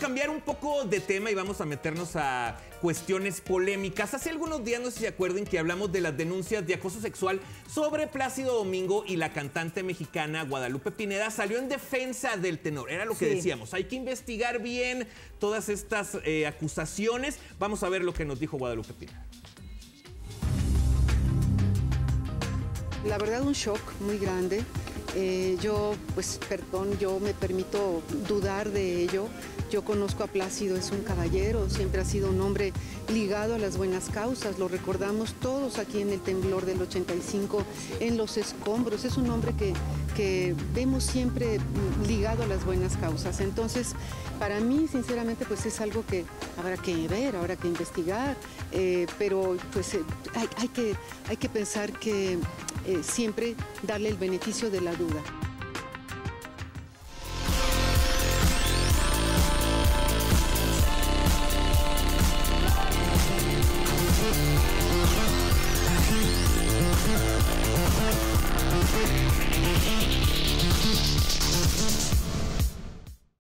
cambiar un poco de tema y vamos a meternos a cuestiones polémicas. Hace algunos días, no sé si se acuerden, que hablamos de las denuncias de acoso sexual sobre Plácido Domingo y la cantante mexicana Guadalupe Pineda salió en defensa del tenor. Era lo que Sí. decíamos. Hay que investigar bien todas estas eh, acusaciones. Vamos a ver lo que nos dijo Guadalupe Pineda. La verdad un shock muy grande. Eh, yo, pues, perdón, yo me permito dudar de ello. Yo conozco a Plácido, es un caballero, siempre ha sido un hombre ligado a las buenas causas. Lo recordamos todos aquí en el temblor del 85, en los escombros. Es un hombre que, que vemos siempre ligado a las buenas causas. Entonces, para mí, sinceramente, pues es algo que habrá que ver, habrá que investigar. eh, pero pues eh, hay que, hay que pensar que eh, siempre darle el beneficio de la duda.